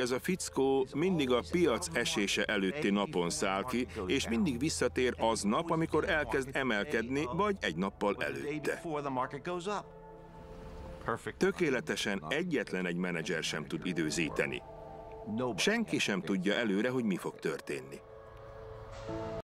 Ez a fickó mindig a piac esése előtti napon száll ki, és mindig visszatér az nap, amikor elkezd emelkedni, vagy egy nappal előtte. Tökéletesen egyetlen egy menedzser sem tud időzíteni. Senki sem tudja előre, hogy mi fog történni.